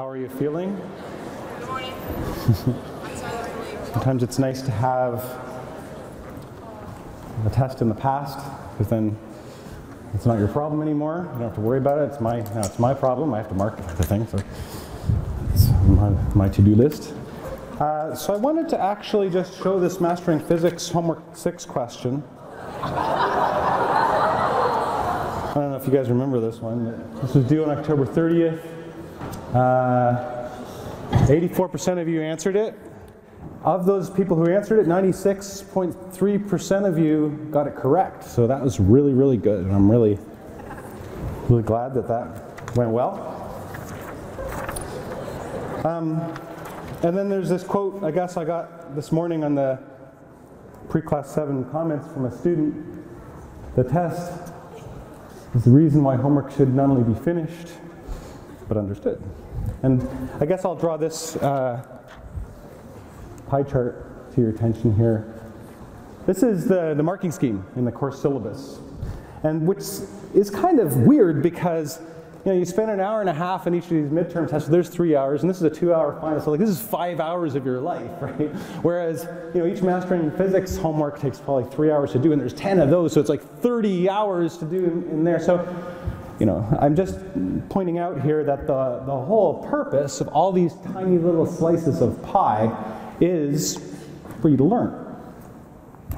How are you feeling? Good morning. Sometimes it's nice to have a test in the past, because then it's not your problem anymore. You don't have to worry about it. It's my, now it's my problem. I have to mark the thing, so it's my, my to-do list. Uh, so I wanted to actually just show this Mastering Physics Homework 6 question. I don't know if you guys remember this one. This was due on October 30th. Uh, 84% of you answered it. Of those people who answered it, 96.3% of you got it correct. So that was really, really good. And I'm really, really glad that that went well. Um, and then there's this quote, I guess I got this morning on the pre-class 7 comments from a student. The test is the reason why homework should not only be finished, but understood. And I guess I'll draw this uh, pie chart to your attention here. This is the, the marking scheme in the course syllabus, and which is kind of weird because you know, you spend an hour and a half in each of these midterm tests, so there's three hours, and this is a two-hour final, so like this is five hours of your life, right? Whereas, you know, each mastering physics homework takes probably three hours to do, and there's 10 of those, so it's like 30 hours to do in, in there. So, you know, I'm just pointing out here that the, the whole purpose of all these tiny little slices of pie is for you to learn.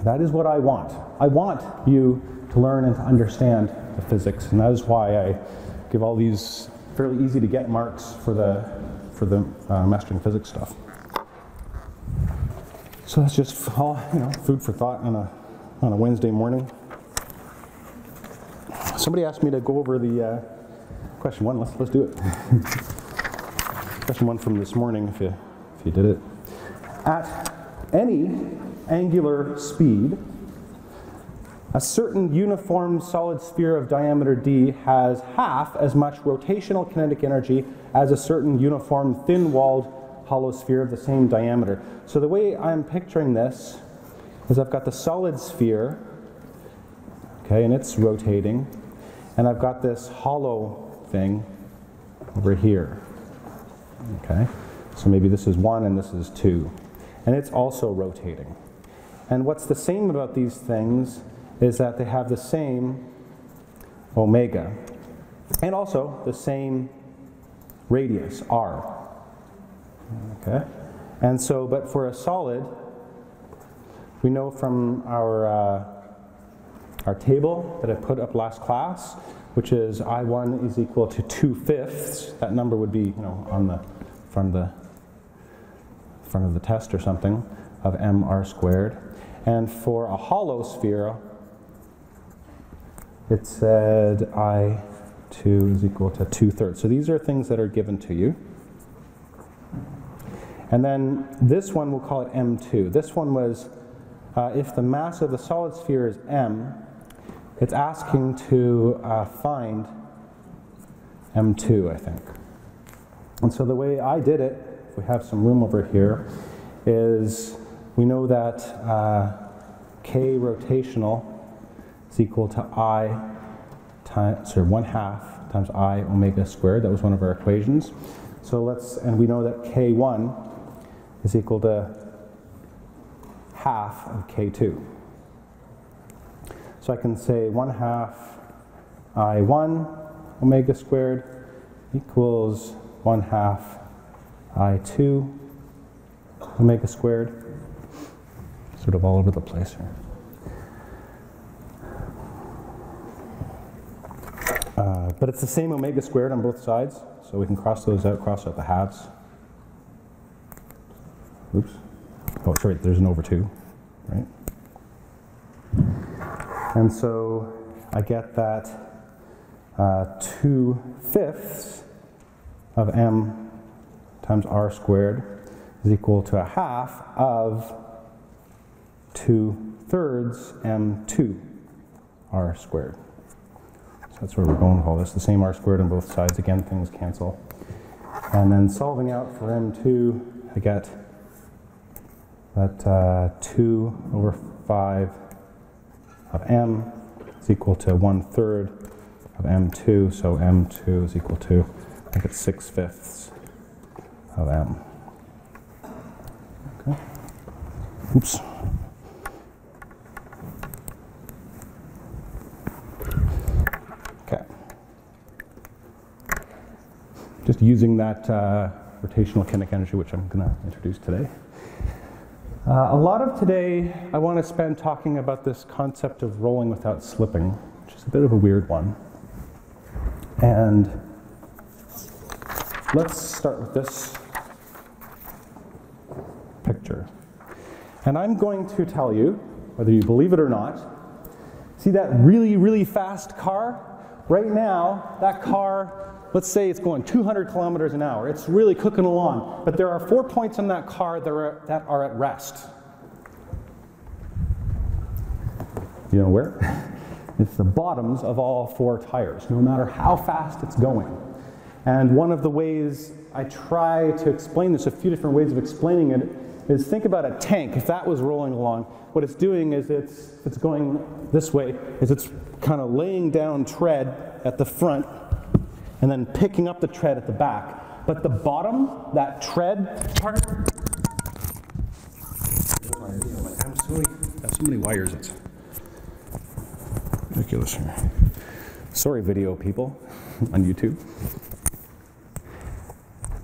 That is what I want. I want you to learn and to understand the physics, and that is why I give all these fairly easy to get marks for the, for the uh, mastering physics stuff. So that's just all, you know, food for thought on a, on a Wednesday morning. Somebody asked me to go over the uh, question one. Let's, let's do it. question one from this morning, if you, if you did it. At any angular speed, a certain uniform solid sphere of diameter d has half as much rotational kinetic energy as a certain uniform thin-walled hollow sphere of the same diameter. So the way I'm picturing this is I've got the solid sphere, okay, and it's rotating, and I've got this hollow thing over here, okay? So maybe this is one and this is two, and it's also rotating. And what's the same about these things is that they have the same omega and also the same radius, r. Okay? And so, but for a solid, we know from our, uh, our table that I put up last class, which is I1 is equal to 2 fifths. That number would be, you know, on the front of the front of the test or something of mr squared. And for a hollow sphere, it said I2 is equal to 2 thirds. So these are things that are given to you. And then this one, we'll call it M2. This one was uh, if the mass of the solid sphere is M, it's asking to uh, find M2, I think. And so the way I did it, if we have some room over here, is we know that uh, K rotational is equal to I times, sorry, one half times I omega squared. That was one of our equations. So let's, and we know that K1 is equal to half of K2. So I can say 1 half I1 omega squared equals 1 half I2 omega squared. Sort of all over the place here. Uh, but it's the same omega squared on both sides, so we can cross those out, cross out the halves. Oops. Oh, sorry, there's an over 2, right? And so I get that uh, 2 fifths of m times r squared is equal to a half of 2 thirds m2 r squared. So that's where we're going with all this. The same r squared on both sides. Again, things cancel. And then solving out for m2, I get that uh, 2 over 5 of m is equal to 1 third of m2, so m2 is equal to, I think it's 6 fifths of m. Okay. Oops. Okay. Just using that uh, rotational kinetic energy, which I'm going to introduce today. Uh, a lot of today, I want to spend talking about this concept of rolling without slipping, which is a bit of a weird one. And let's start with this picture. And I'm going to tell you, whether you believe it or not, see that really, really fast car? Right now, that car, let's say it's going 200 kilometers an hour. It's really cooking along. But there are four points on that car that are, that are at rest. You know where? It's the bottoms of all four tires, no matter how fast it's going. And one of the ways I try to explain this, a few different ways of explaining it, is think about a tank. If that was rolling along, what it's doing is it's, it's going this way, is it's kind of laying down tread at the front and then picking up the tread at the back. But the bottom, that tread part, I have so many, I have so many wires. It's ridiculous here. Sorry, video people on YouTube.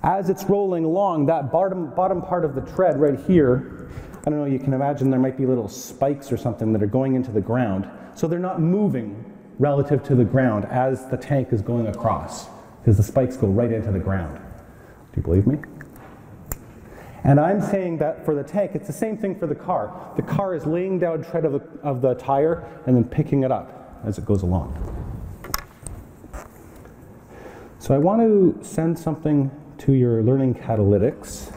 As it's rolling along, that bottom, bottom part of the tread right here, I don't know, you can imagine there might be little spikes or something that are going into the ground. So they're not moving relative to the ground as the tank is going across, because the spikes go right into the ground. Do you believe me? And I'm saying that for the tank, it's the same thing for the car. The car is laying down tread of the, of the tire and then picking it up as it goes along. So I want to send something to your learning catalytics.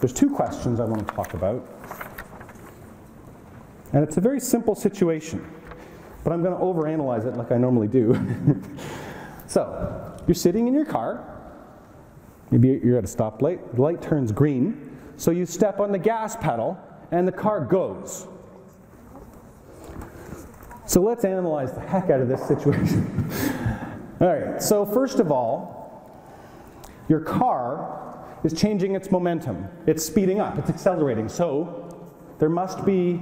There's two questions I want to talk about. And it's a very simple situation, but I'm going to overanalyze it like I normally do. so, you're sitting in your car, Maybe you're at a stoplight, the light turns green, so you step on the gas pedal and the car goes. So let's analyze the heck out of this situation. all right, so first of all, your car is changing its momentum. It's speeding up, it's accelerating. So there must be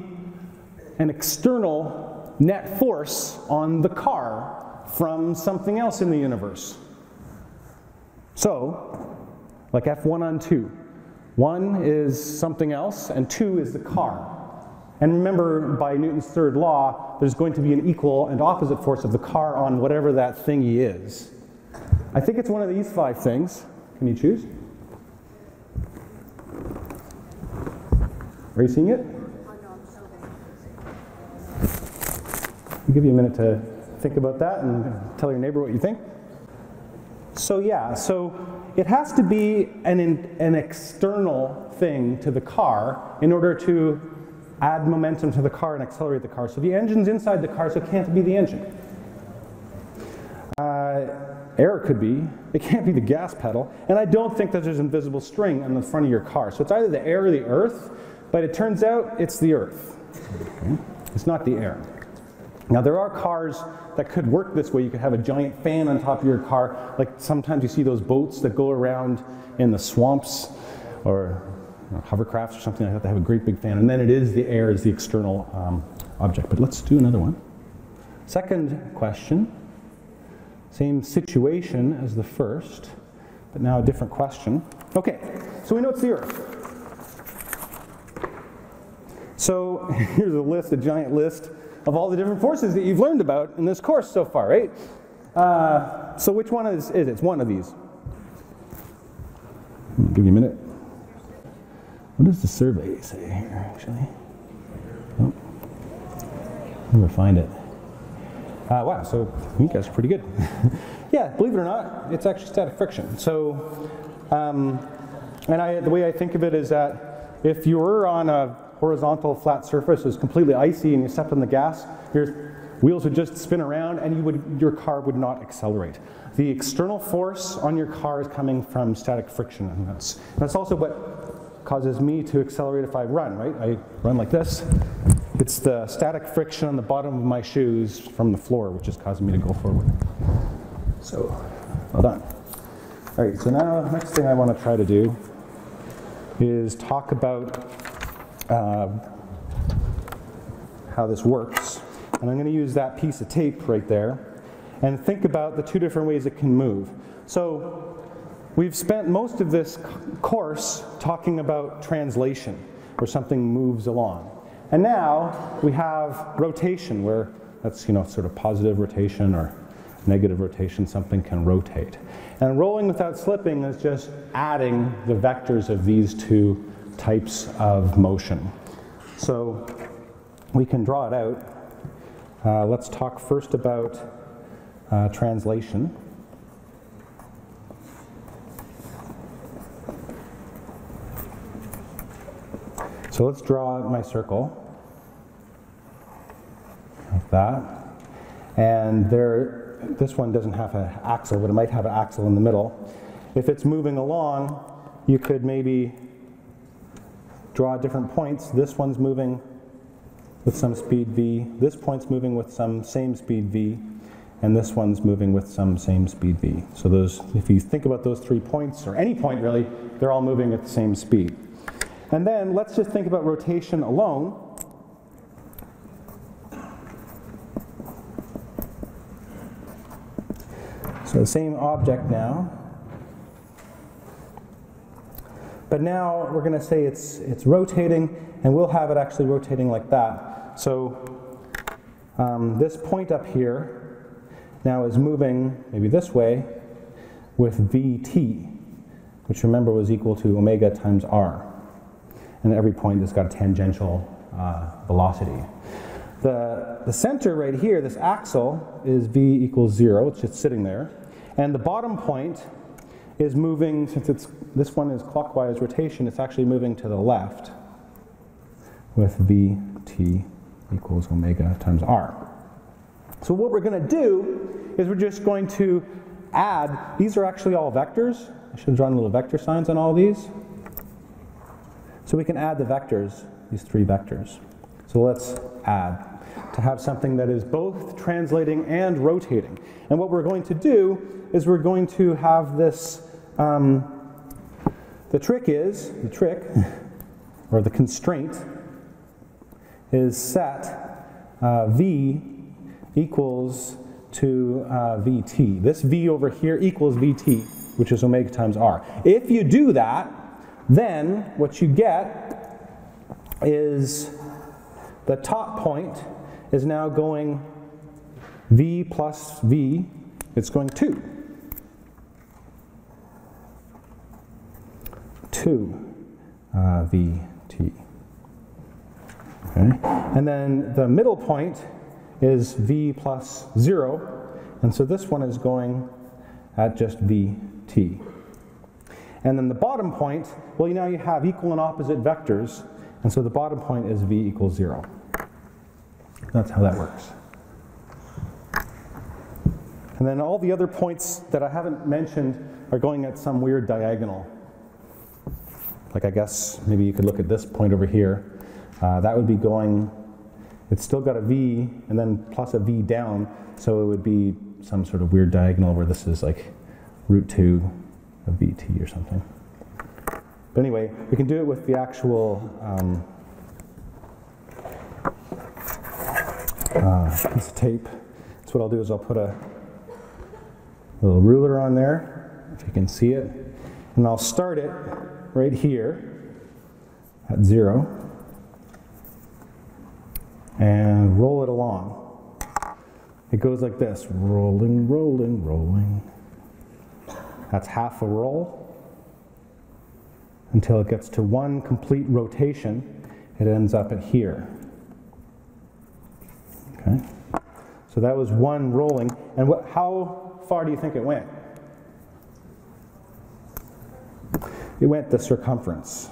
an external net force on the car from something else in the universe. So like F1 on 2. One is something else, and two is the car. And remember, by Newton's third law, there's going to be an equal and opposite force of the car on whatever that thingy is. I think it's one of these five things. Can you choose? Are you seeing it? I'll give you a minute to think about that and tell your neighbor what you think. So yeah, so it has to be an, an external thing to the car in order to add momentum to the car and accelerate the car. So the engine's inside the car, so it can't be the engine. Uh, air could be. It can't be the gas pedal. And I don't think that there's an invisible string on the front of your car. So it's either the air or the earth, but it turns out it's the earth. Okay? It's not the air. Now there are cars that could work this way. You could have a giant fan on top of your car. Like sometimes you see those boats that go around in the swamps or you know, hovercrafts or something like that. They have a great big fan. And then it is the air is the external um, object. But let's do another one. Second question. Same situation as the first, but now a different question. Okay, so we know it's the Earth. So here's a list, a giant list of all the different forces that you've learned about in this course so far, right? Uh, so which one is, is it? It's one of these. Give you a minute. What does the survey say here, actually? Oh. Never find it. Uh, wow, so you guys are pretty good. yeah, believe it or not, it's actually static friction. So, um, and I, the way I think of it is that if you were on a horizontal flat surface is completely icy and you step on the gas, your wheels would just spin around and you would, your car would not accelerate. The external force on your car is coming from static friction. And that's, that's also what causes me to accelerate if I run, right? I run like this. It's the static friction on the bottom of my shoes from the floor which is causing me to go forward. So, well done. All right, so now next thing I want to try to do is talk about uh, how this works. And I'm going to use that piece of tape right there and think about the two different ways it can move. So we've spent most of this course talking about translation, where something moves along. And now we have rotation, where that's you know sort of positive rotation or negative rotation, something can rotate. And rolling without slipping is just adding the vectors of these two types of motion. So we can draw it out. Uh, let's talk first about uh, translation. So let's draw my circle like that. And there, this one doesn't have an axle, but it might have an axle in the middle. If it's moving along, you could maybe draw different points. This one's moving with some speed v, this point's moving with some same speed v, and this one's moving with some same speed v. So those, if you think about those three points, or any point really, they're all moving at the same speed. And then let's just think about rotation alone. So the same object now. But now we're going to say it's, it's rotating, and we'll have it actually rotating like that. So um, this point up here now is moving maybe this way with vt, which remember was equal to omega times r. And every point has got a tangential uh, velocity. The, the center right here, this axle, is v equals 0. It's just sitting there. And the bottom point is moving, since it's, this one is clockwise rotation, it's actually moving to the left with vt equals omega times r. So what we're going to do is we're just going to add, these are actually all vectors. I should have drawn little vector signs on all these. So we can add the vectors, these three vectors. So let's add to have something that is both translating and rotating. And what we're going to do is we're going to have this, um, the trick is, the trick, or the constraint, is set uh, v equals to uh, vt. This v over here equals vt, which is omega times r. If you do that, then what you get is the top point is now going v plus v, it's going 2. 2 uh. Okay? And then the middle point is v plus 0, and so this one is going at just vt. And then the bottom point, well, now you have equal and opposite vectors, and so the bottom point is v equals 0. That's how that works. And then all the other points that I haven't mentioned are going at some weird diagonal. Like I guess maybe you could look at this point over here. Uh, that would be going, it's still got a V and then plus a V down, so it would be some sort of weird diagonal where this is like root 2 of VT or something. But anyway, we can do it with the actual um, uh, piece of tape. So what I'll do is I'll put a little ruler on there, if you can see it, and I'll start it right here at zero and roll it along. It goes like this, rolling, rolling, rolling. That's half a roll until it gets to one complete rotation. It ends up at here. Okay? So that was one rolling. And what, how far do you think it went? It went the circumference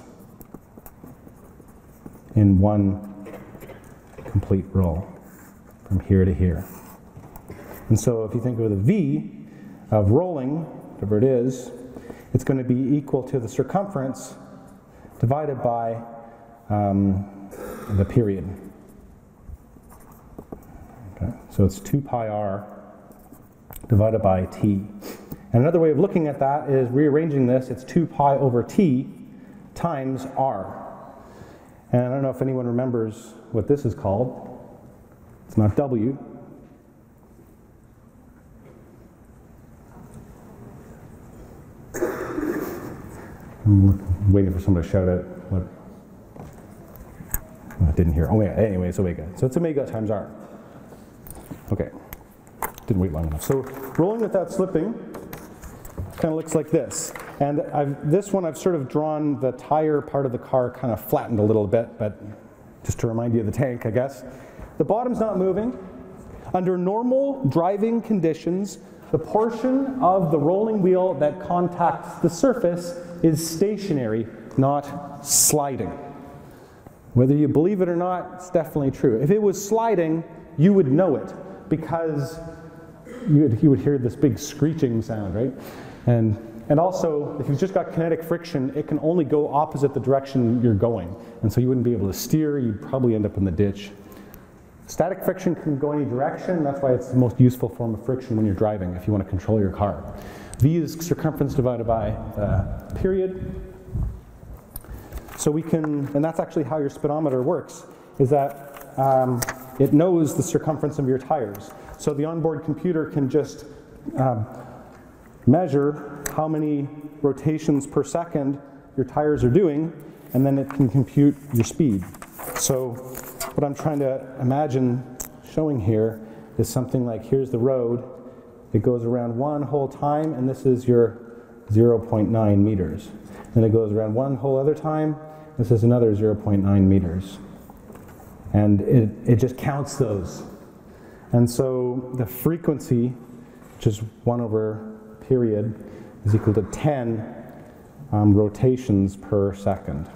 in one complete roll from here to here. And so if you think of the V of rolling, whatever it is, it's going to be equal to the circumference divided by um, the period. Okay, so it's 2 pi r divided by t. And another way of looking at that is rearranging this, it's 2 pi over t times r. And I don't know if anyone remembers what this is called. It's not w. I'm waiting for someone to shout out what. Oh, I didn't hear. Oh, yeah, anyway, it's omega. So it's omega times r. Okay. Didn't wait long enough. So rolling without slipping kind of looks like this. And I've, this one I've sort of drawn the tire part of the car kind of flattened a little bit, but just to remind you of the tank, I guess. The bottom's not moving. Under normal driving conditions, the portion of the rolling wheel that contacts the surface is stationary, not sliding. Whether you believe it or not, it's definitely true. If it was sliding, you would know it because you would, you would hear this big screeching sound, right? And, and also, if you've just got kinetic friction, it can only go opposite the direction you're going. And so you wouldn't be able to steer, you'd probably end up in the ditch. Static friction can go any direction, that's why it's the most useful form of friction when you're driving, if you want to control your car. V is circumference divided by the period. So we can, and that's actually how your speedometer works, is that um, it knows the circumference of your tires. So the onboard computer can just um, measure how many rotations per second your tires are doing, and then it can compute your speed. So what I'm trying to imagine showing here is something like here's the road, it goes around one whole time, and this is your 0.9 meters. Then it goes around one whole other time, this is another 0.9 meters. And it, it just counts those. And so the frequency, which is 1 over period is equal to 10 um, rotations per second.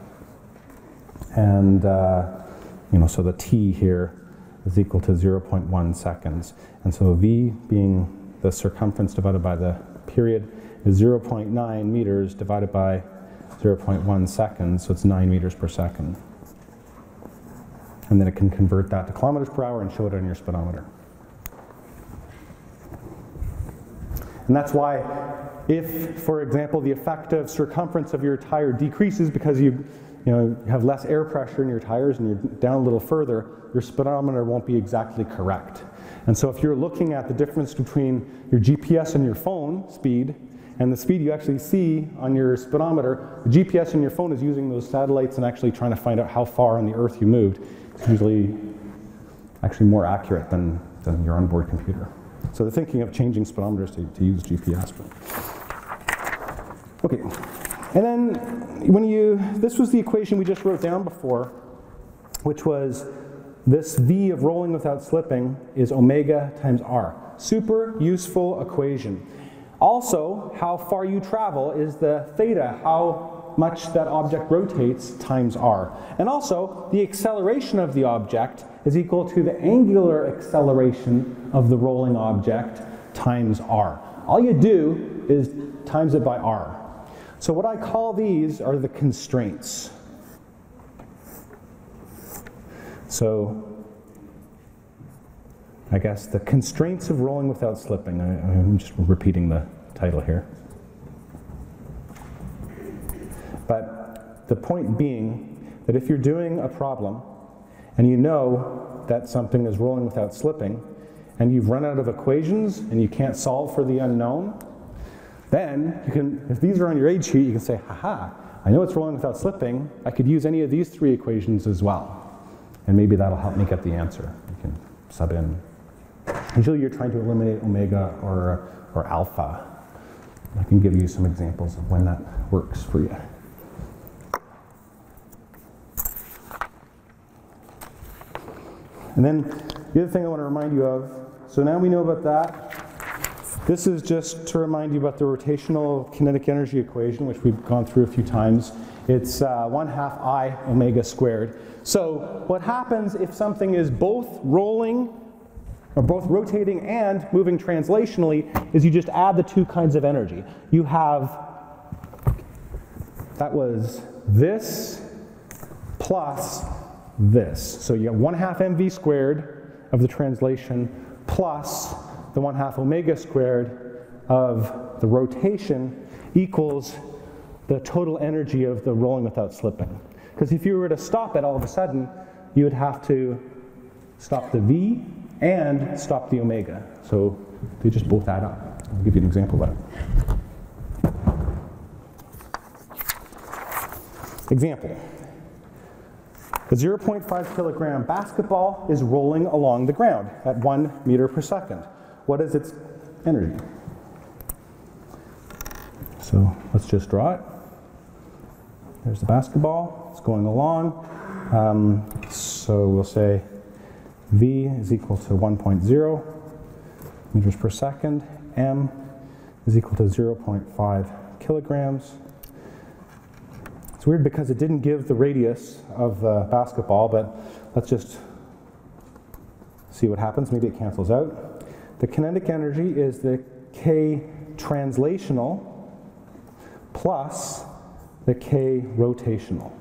And, uh, you know, so the t here is equal to 0.1 seconds. And so v being the circumference divided by the period is 0.9 meters divided by 0.1 seconds, so it's 9 meters per second. And then it can convert that to kilometers per hour and show it on your speedometer. And that's why if, for example, the effective circumference of your tire decreases because you, you know, have less air pressure in your tires and you're down a little further, your speedometer won't be exactly correct. And so if you're looking at the difference between your GPS and your phone speed and the speed you actually see on your speedometer, the GPS in your phone is using those satellites and actually trying to find out how far on the earth you moved. It's usually actually more accurate than, than your onboard computer. So they're thinking of changing speedometers to, to use GPS. But. Okay, and then when you, this was the equation we just wrote down before, which was this V of rolling without slipping is omega times R. Super useful equation. Also, how far you travel is the theta, how much that object rotates times r. And also, the acceleration of the object is equal to the angular acceleration of the rolling object times r. All you do is times it by r. So what I call these are the constraints. So I guess the constraints of rolling without slipping. I, am just repeating the title here. But the point being that if you're doing a problem and you know that something is rolling without slipping, and you've run out of equations and you can't solve for the unknown, then you can, if these are on your aid sheet, you can say, haha, I know it's rolling without slipping. I could use any of these three equations as well. And maybe that'll help me get the answer. You can sub in. Usually you're trying to eliminate omega or, or alpha. I can give you some examples of when that works for you. And then the other thing I want to remind you of, so now we know about that. This is just to remind you about the rotational kinetic energy equation, which we've gone through a few times. It's uh, 1 half I omega squared. So what happens if something is both rolling, or both rotating and moving translationally, is you just add the two kinds of energy. You have, that was this plus this. So you have 1 half mv squared of the translation plus the 1 half omega squared of the rotation equals the total energy of the rolling without slipping. Because if you were to stop it all of a sudden, you would have to stop the V and stop the omega. So they just both add up. I'll give you an example of that. Example. A 0.5 kilogram basketball is rolling along the ground at 1 meter per second. What is its energy? So let's just draw it. There's the basketball, it's going along. Um, so we'll say V is equal to 1.0 meters per second, M is equal to 0.5 kilograms. It's weird because it didn't give the radius of the basketball, but let's just see what happens. Maybe it cancels out. The kinetic energy is the K translational plus the K rotational.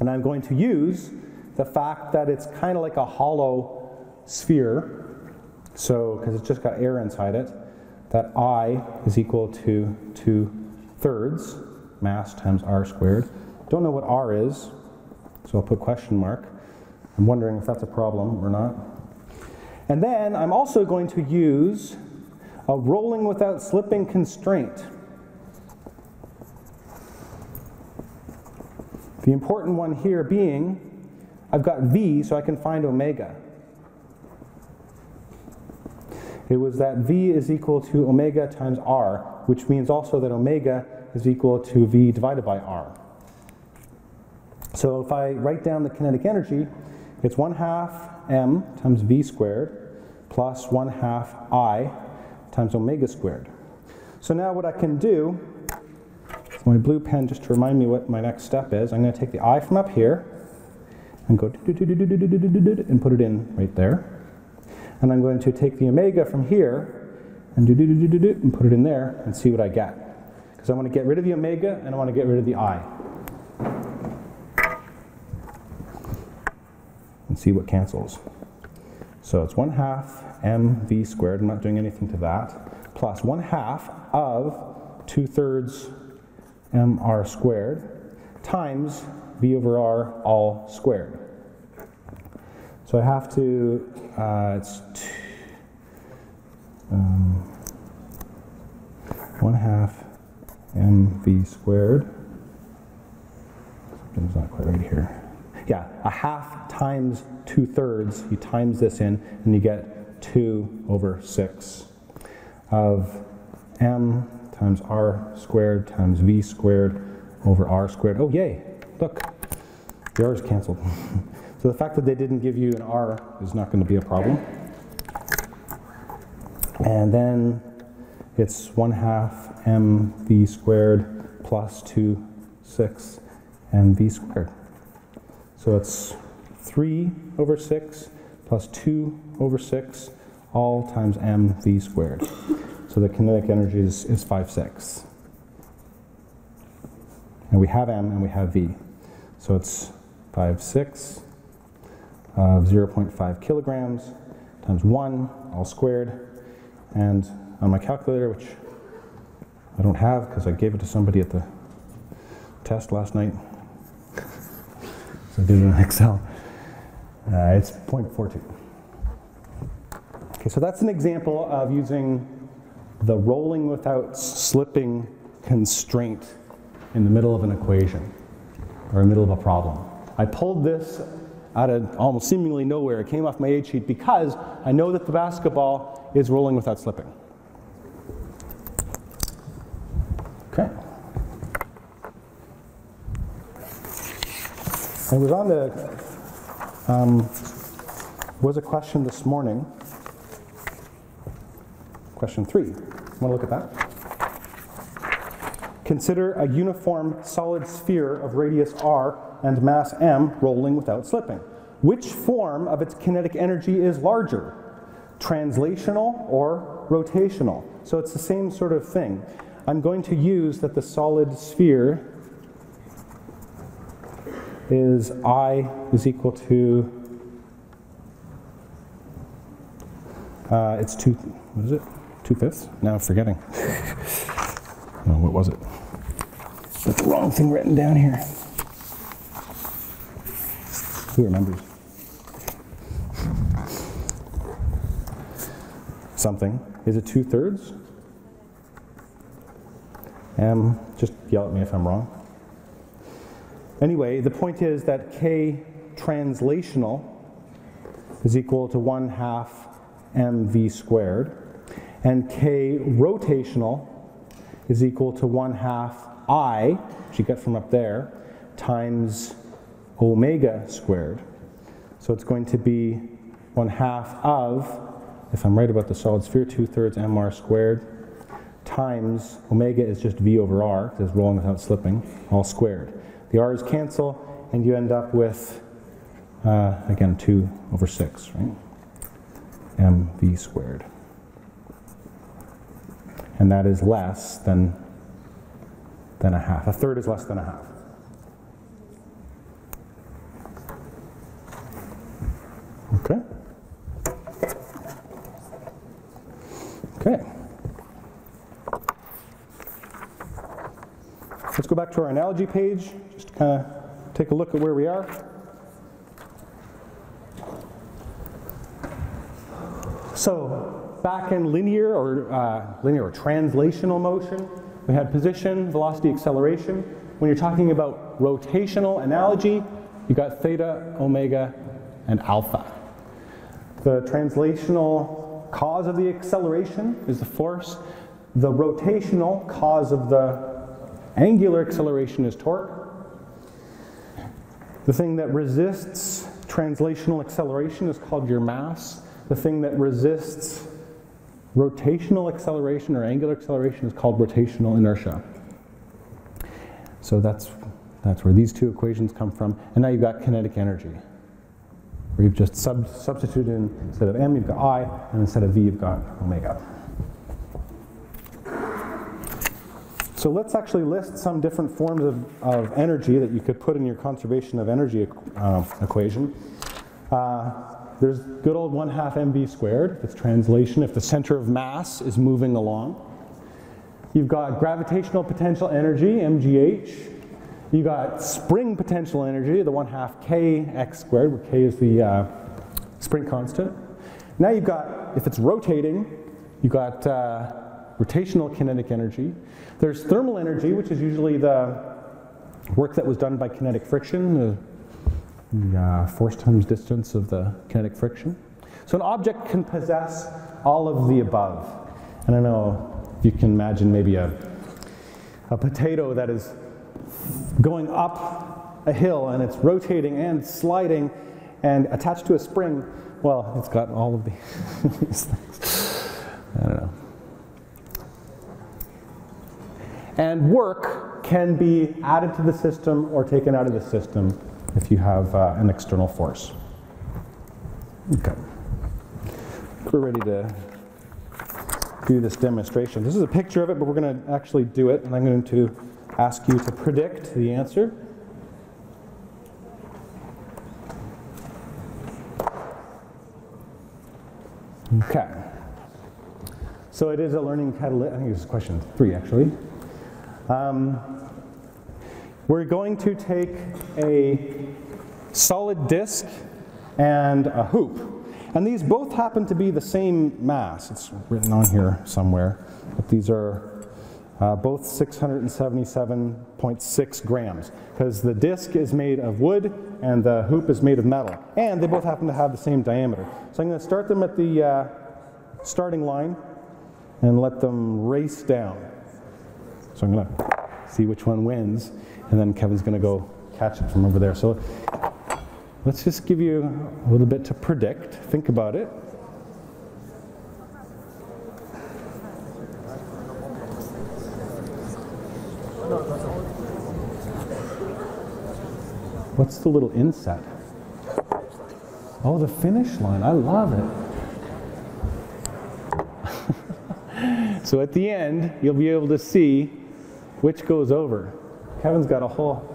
And I'm going to use the fact that it's kind of like a hollow sphere, so because it's just got air inside it, that I is equal to 2 thirds mass times r squared. Don't know what r is, so I'll put question mark. I'm wondering if that's a problem or not. And then I'm also going to use a rolling without slipping constraint. The important one here being, I've got V, so I can find omega. It was that V is equal to omega times R, which means also that omega is equal to V divided by R. So if I write down the kinetic energy, it's 1 half m times v squared plus 1 half i times omega squared. So now what I can do my blue pen just to remind me what my next step is. I'm going to take the I from up here and go and put it in right there. And I'm going to take the omega from here and and put it in there and see what I get. Because I want to get rid of the omega and I want to get rid of the I. And see what cancels. So it's 1 half mv squared, I'm not doing anything to that, plus 1 half of 2 thirds mr squared times v over r all squared. So I have to, uh, it's two, um, 1 half mv squared. Something's not quite right here. Yeah, a half times 2 thirds, you times this in, and you get 2 over 6 of m times r squared times v squared over r squared. Oh, yay, look, the r is canceled. so the fact that they didn't give you an r is not going to be a problem. And then it's 1 half mv squared plus 2, 6 mv squared. So it's 3 over 6 plus 2 over 6 all times mv squared. So the kinetic energy is, is 5, 6. And we have m and we have v. So it's 5, 6 of 0.5 kilograms times 1, all squared. And on my calculator, which I don't have because I gave it to somebody at the test last night, so I did it in Excel, uh, it's 0.42. Okay, so that's an example of using the rolling without slipping constraint in the middle of an equation or in the middle of a problem. I pulled this out of almost seemingly nowhere. It came off my aid sheet because I know that the basketball is rolling without slipping. Okay. It was on the, um, was a question this morning Question three. Want to look at that? Consider a uniform solid sphere of radius r and mass m rolling without slipping. Which form of its kinetic energy is larger? Translational or rotational? So it's the same sort of thing. I'm going to use that the solid sphere is I is equal to, uh, it's two, what is it? two fifths? Now I'm forgetting. what was it? Got the wrong thing written down here. Who remembers? Something. Is it two thirds? Um, just yell at me if I'm wrong. Anyway, the point is that K translational is equal to 1 half mv squared, and K rotational is equal to 1 half I, which you get from up there, times omega squared. So it's going to be 1 half of, if I'm right about the solid sphere, 2 thirds mr squared times omega is just v over r, because it's rolling without slipping, all squared. The r's cancel, and you end up with, uh, again, 2 over 6, right? mv squared. And that is less than, than a half. A third is less than a half. Okay. Okay. Back to our analogy page, just to kind of take a look at where we are. So back in linear or uh, linear or translational motion, we had position, velocity, acceleration. When you're talking about rotational analogy, you got theta, omega, and alpha. The translational cause of the acceleration is the force. The rotational cause of the Angular acceleration is torque. The thing that resists translational acceleration is called your mass. The thing that resists rotational acceleration or angular acceleration is called rotational inertia. So that's, that's where these two equations come from. And now you've got kinetic energy, where you've just sub substituted in, instead of m, you've got i, and instead of v, you've got omega. So let's actually list some different forms of, of energy that you could put in your conservation of energy uh, equation. Uh, there's good old 1 half mv squared, if it's translation, if the center of mass is moving along. You've got gravitational potential energy, mgh. You've got spring potential energy, the 1 half kx squared, where k is the uh, spring constant. Now you've got, if it's rotating, you've got uh, rotational kinetic energy. There's thermal energy, which is usually the work that was done by kinetic friction, the, uh, force times distance of the kinetic friction. So an object can possess all of the above. And I know if you can imagine maybe a, a potato that is going up a hill and it's rotating and sliding and attached to a spring. Well, it's got all of these things. I don't know. And work can be added to the system or taken out of the system if you have uh, an external force. Okay. We're ready to do this demonstration. This is a picture of it, but we're going to actually do it, and I'm going to ask you to predict the answer. Okay. So it is a learning catalytics. I think it's question three, actually. Um, we're going to take a solid disk and a hoop. And these both happen to be the same mass. It's written on here somewhere. But these are uh, both 677.6 grams because the disk is made of wood and the hoop is made of metal. And they both happen to have the same diameter. So I'm going to start them at the uh, starting line and let them race down. So I'm going to see which one wins, and then Kevin's going to go catch it from over there. So let's just give you a little bit to predict. Think about it. What's the little inset? Oh, the finish line. I love it. so at the end, you'll be able to see which goes over. Kevin's got a whole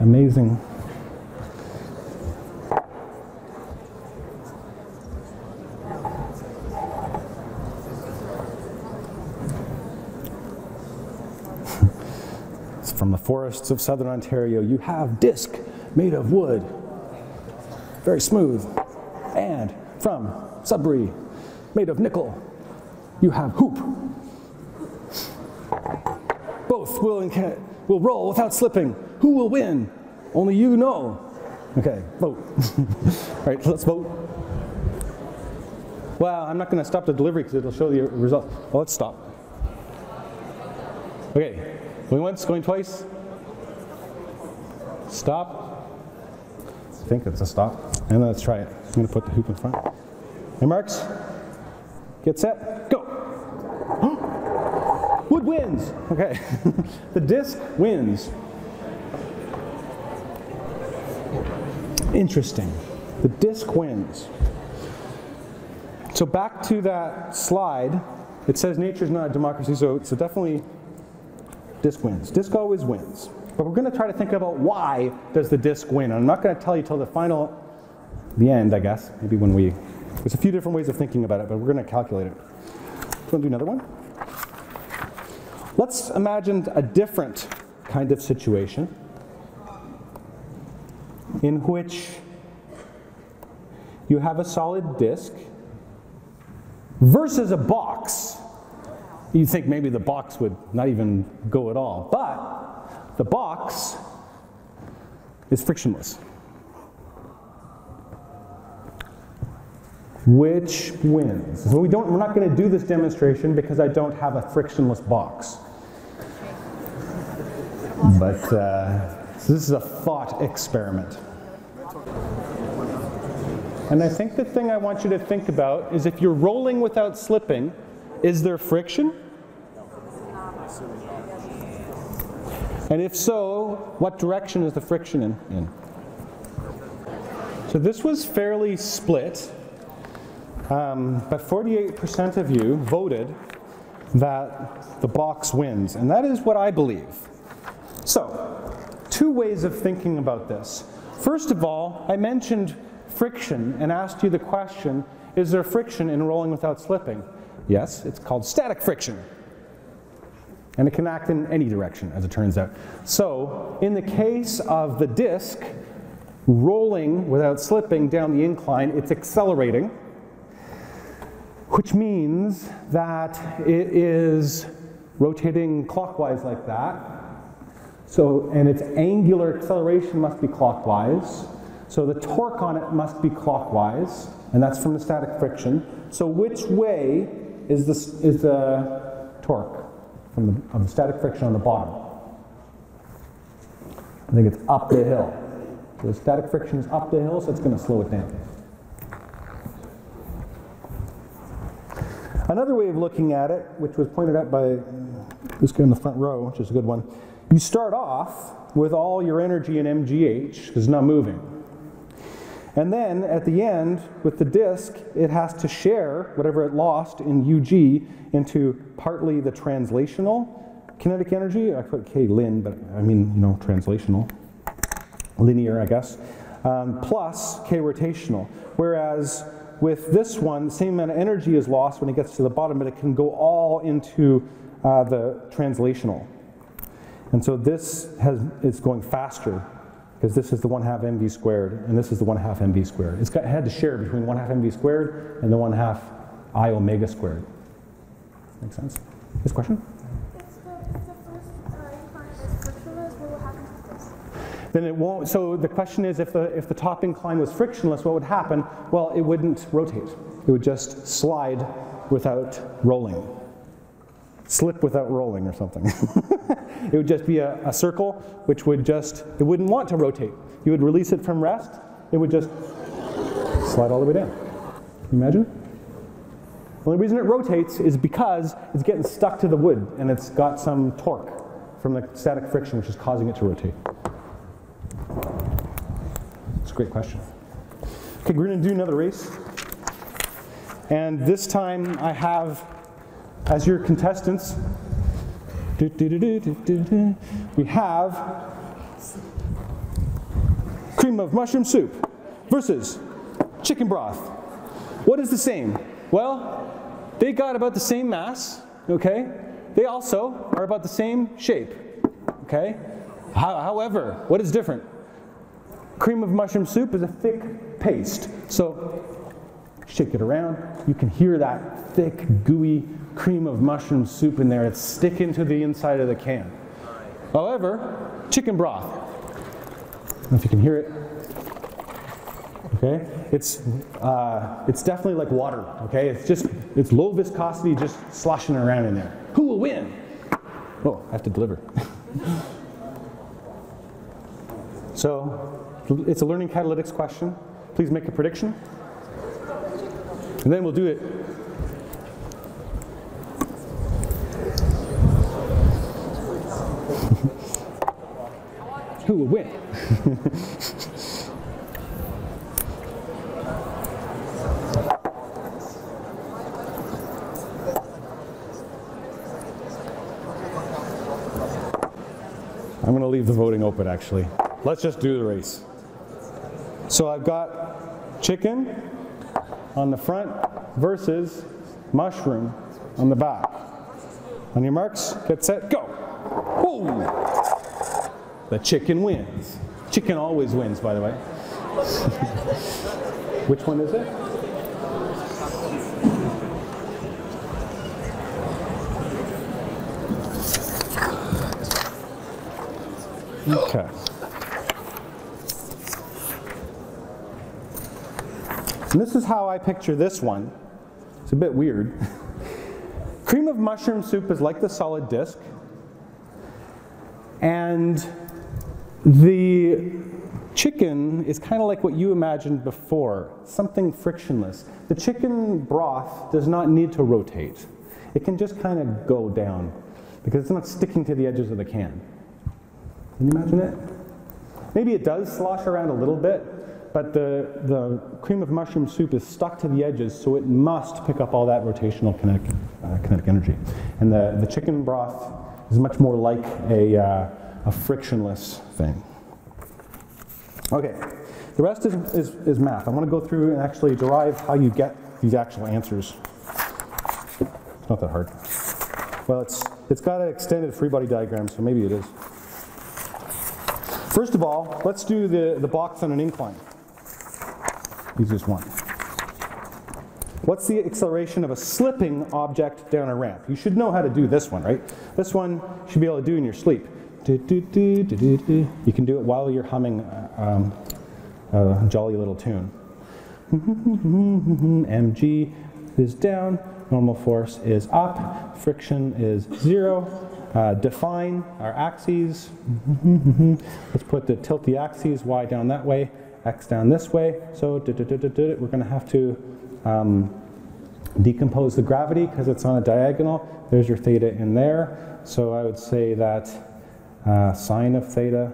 amazing. it's from the forests of southern Ontario. You have disc made of wood, very smooth, and from Sudbury, made of nickel. You have hoop Will, inca- will roll without slipping. Who will win? Only you know. Okay, vote. All right, let's vote. Well, I'm not going to stop the delivery because it'll show the result. Well, let's stop. Okay, going once, going twice. Stop. I think it's a stop. And let's try it. I'm going to put the hoop in front. And marks. Get set. Go. Wood wins. Okay. the disc wins. Interesting. The disc wins. So back to that slide, it says nature's not a democracy, so, so definitely disc wins. Disc always wins. But we're going to try to think about why does the disc win. And I'm not going to tell you till the final, the end, I guess, maybe when we, there's a few different ways of thinking about it, but we're going to calculate it. Want to do another one? Let's imagine a different kind of situation in which you have a solid disk versus a box. You think maybe the box would not even go at all, but the box is frictionless. Which wins? So we don't, we're not going to do this demonstration because I don't have a frictionless box. But uh, so this is a thought experiment. And I think the thing I want you to think about is if you're rolling without slipping, is there friction? And if so, what direction is the friction in? in? So this was fairly split, um, but 48% of you voted that the box wins, and that is what I believe. So, two ways of thinking about this. First of all, I mentioned friction and asked you the question, is there friction in rolling without slipping? Yes, it's called static friction. And it can act in any direction, as it turns out. So, in the case of the disk rolling without slipping down the incline, it's accelerating, which means that it is rotating clockwise like that. So, and its angular acceleration must be clockwise. So the torque on it must be clockwise, and that's from the static friction. So which way is, this, is the torque from the, the static friction on the bottom? I think it's up the hill. So the static friction is up the hill, so it's going to slow it down. Another way of looking at it, which was pointed out by this guy in the front row, which is a good one, you start off with all your energy in mgh, because it's not moving. And then at the end, with the disk, it has to share whatever it lost in UG into partly the translational kinetic energy. I put K lin, but I mean, you know, translational, linear, I guess, um, plus K rotational. Whereas with this one, the same amount of energy is lost when it gets to the bottom, but it can go all into uh, the translational. And so this has, is going faster because this is the 1 half mv squared, and this is the 1 half mv squared. It's got, had to share between 1 half mv squared and the 1 half i omega squared. Make sense? This question? Then it won't, so the question is if the, if the top incline was frictionless, what would happen? Well, it wouldn't rotate. It would just slide without rolling. Slip without rolling or something. It would just be a, a circle which would just, it wouldn't want to rotate. You would release it from rest, it would just slide all the way down. Can you imagine? The only reason it rotates is because it's getting stuck to the wood and it's got some torque from the static friction which is causing it to rotate. It's a great question. Okay, we're going to do another race. And this time I have, as your contestants, do, do, do, we have cream of mushroom soup versus chicken broth. What is the same? Well, they got about the same mass, okay? They also are about the same shape, okay? However, what is different? Cream of mushroom soup is a thick paste. So shake it around. You can hear that thick, gooey cream of mushroom soup in there. It's sticking to the inside of the can. However, chicken broth. If you can hear it. Okay, it's uh, it's definitely like water. Okay, it's just it's low viscosity, just sloshing around in there. Who will win? Oh, I have to deliver. so it's a learning catalytics question. Please make a prediction. And then we'll do it. Who will win? I'm going to leave the voting open actually. Let's just do the race. So I've got chicken on the front versus mushroom on the back. On your marks, get set, go. Boom! The chicken wins. Chicken always wins, by the way. Which one is it? Okay. And this is how I picture this one. It's a bit weird. Cream of mushroom soup is like the solid disk, and the chicken is kind of like what you imagined before, something frictionless. The chicken broth does not need to rotate. It can just kind of go down because it's not sticking to the edges of the can. Can you imagine it? Maybe it does slosh around a little bit, but the, the cream of mushroom soup is stuck to the edges, so it must pick up all that rotational kinetic, uh, kinetic energy. And the, the chicken broth is much more like a, uh, a frictionless thing. Okay, the rest is, is, is math. I want to go through and actually derive how you get these actual answers. It's not that hard. Well, it's, it's got an extended free body diagram, so maybe it is. First of all, let's do the, the box on an incline. Easiest one. What's the acceleration of a slipping object down a ramp? You should know how to do this one, right? This one should be able to do in your sleep. Do, do, do. You can do it while you're humming um, a jolly little tune. mg is down, normal force is up, friction is zero, uh, define our axes. Let's put the tilt the axes, y down that way, x down this way. So we're going to have to um, decompose the gravity because it's on a diagonal. There's your theta in there. So I would say that uh, sine of theta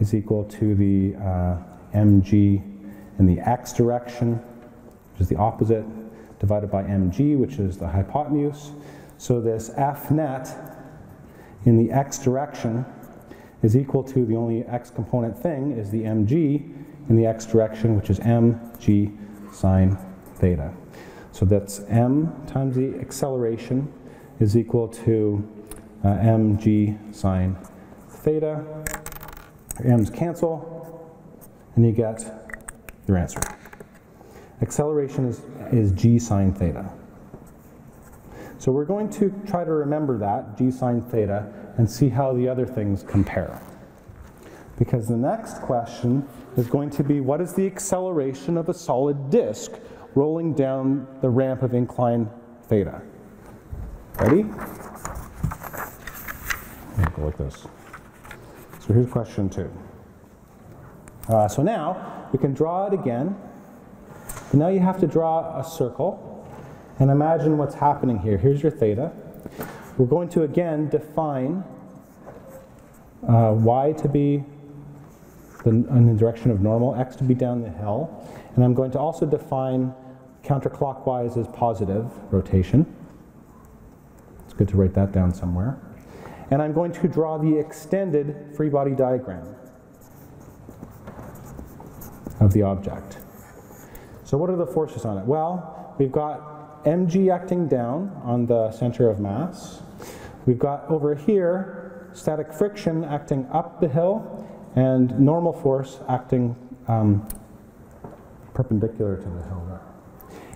is equal to the uh, mg in the x direction, which is the opposite, divided by mg, which is the hypotenuse. So this F net in the x direction is equal to the only x component thing is the mg in the x direction, which is mg sine theta. So that's m times the acceleration is equal to uh, mg sine theta. m's cancel, and you get your answer. Acceleration is, is g sine theta. So we're going to try to remember that, g sine theta, and see how the other things compare. Because the next question is going to be what is the acceleration of a solid disk rolling down the ramp of incline theta? Ready? Go like this. So here's question two. Uh, so now we can draw it again. But now you have to draw a circle and imagine what's happening here. Here's your theta. We're going to again define uh, y to be the, in the direction of normal, x to be down the hill. And I'm going to also define counterclockwise as positive rotation. It's good to write that down somewhere. And I'm going to draw the extended free body diagram of the object. So what are the forces on it? Well, we've got mg acting down on the center of mass. We've got over here static friction acting up the hill, and normal force acting um, perpendicular to the hill.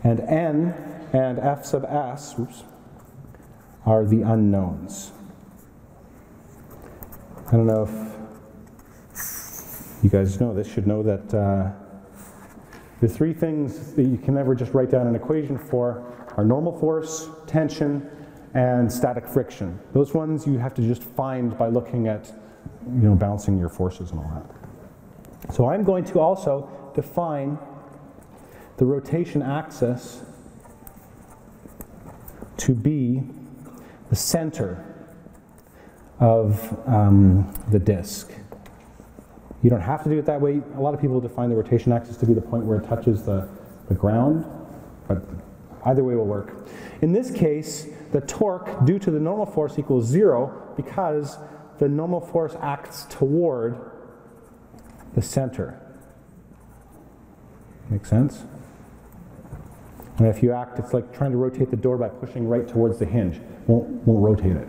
And n and f sub s oops, are the unknowns. I don't know if you guys know this, should know that uh, the three things that you can never just write down an equation for are normal force, tension, and static friction. Those ones you have to just find by looking at, you know, balancing your forces and all that. So I'm going to also define the rotation axis to be the center of um, the disk. You don't have to do it that way. A lot of people define the rotation axis to be the point where it touches the, the ground, but either way will work. In this case, the torque due to the normal force equals zero because the normal force acts toward the center. Make sense? And if you act, it's like trying to rotate the door by pushing right towards the hinge. Won't, won't rotate it.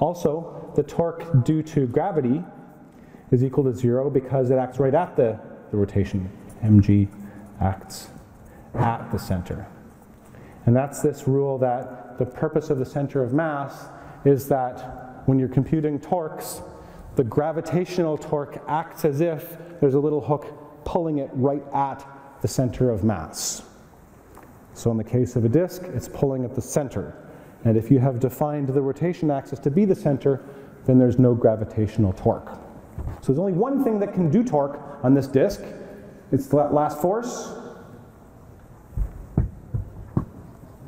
Also, the torque due to gravity is equal to zero because it acts right at the, the rotation. mg acts at the center. And that's this rule that the purpose of the center of mass is that when you're computing torques, the gravitational torque acts as if there's a little hook pulling it right at the center of mass. So in the case of a disk, it's pulling at the center. And if you have defined the rotation axis to be the center, then there's no gravitational torque. So there's only one thing that can do torque on this disk. It's the last force.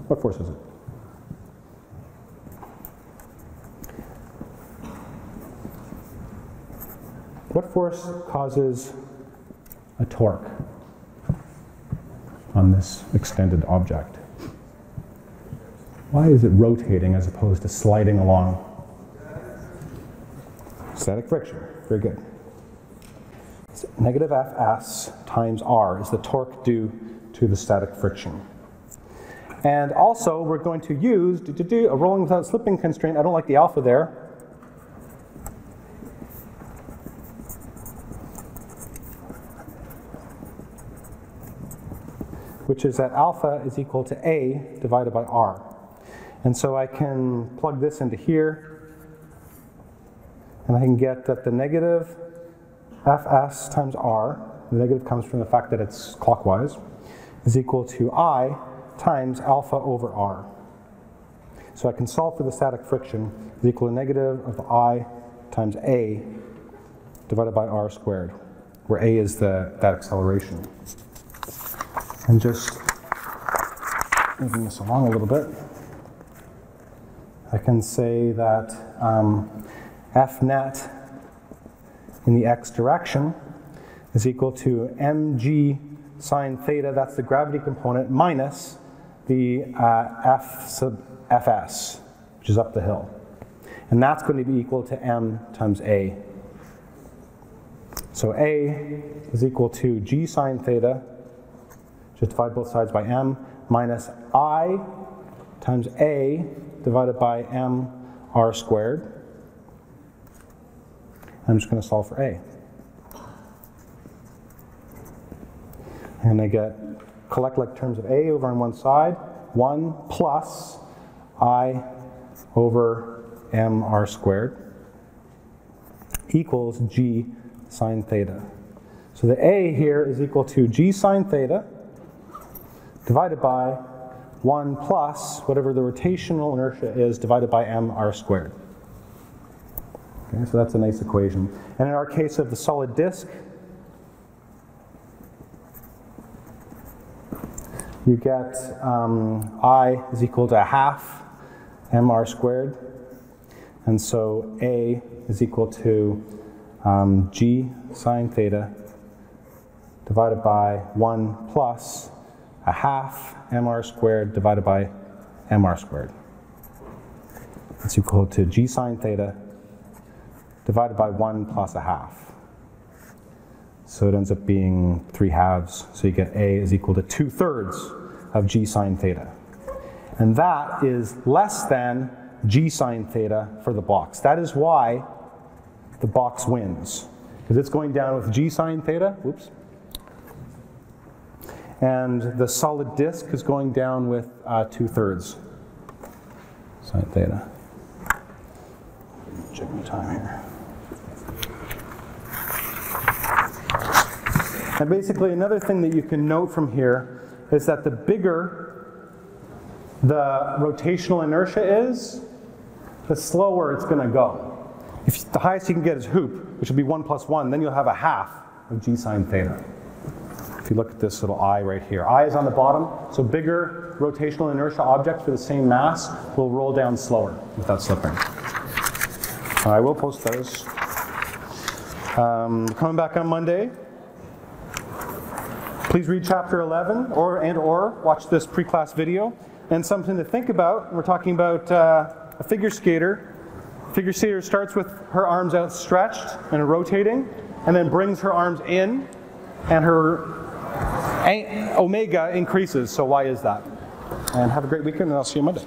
What force is it? What force causes a torque? on this extended object. Why is it rotating as opposed to sliding along? Static friction. Very good. So negative Fs times r is the torque due to the static friction. And also, we're going to use do, do, do, a rolling without slipping constraint. I don't like the alpha there. Which is that alpha is equal to A divided by R. And so I can plug this into here, and I can get that the negative Fs times R, the negative comes from the fact that it's clockwise, is equal to I times alpha over R. So I can solve for the static friction is equal to negative of I times A divided by R squared, where A is the, that acceleration and just moving this along a little bit, I can say that um, F net in the x direction is equal to mg sine theta, that's the gravity component, minus the uh, F sub Fs, which is up the hill. And that's going to be equal to m times a. So a is equal to g sine theta just divide both sides by m minus i times a divided by m r squared. I'm just going to solve for a. And I get collect like terms of a over on one side, 1 plus i over m r squared equals g sine theta. So the a here is equal to g sine theta divided by 1 plus whatever the rotational inertia is divided by mr squared. Okay, so that's a nice equation. And in our case of the solid disk, you get um, I is equal to half mr squared. And so A is equal to um, g sine theta divided by 1 plus a half mr squared divided by mr squared. It's equal to g sine theta divided by 1 plus a half. So it ends up being 3 halves. So you get a is equal to 2 thirds of g sine theta. And that is less than g sine theta for the box. That is why the box wins. Because it's going down with g sine theta, whoops. And the solid disk is going down with uh, 2 thirds sine theta. Check my time here. And basically, another thing that you can note from here is that the bigger the rotational inertia is, the slower it's going to go. If the highest you can get is hoop, which will be 1 plus 1, then you'll have a half of g sine theta. If you look at this little i right here, i is on the bottom, so bigger rotational inertia objects for the same mass will roll down slower without slipping. I will post those. Um, coming back on Monday, please read chapter 11 or and or watch this pre-class video. And something to think about, we're talking about uh, a figure skater. Figure skater starts with her arms outstretched and rotating, and then brings her arms in, and her omega increases. So why is that? And have a great weekend, and I'll see you Monday.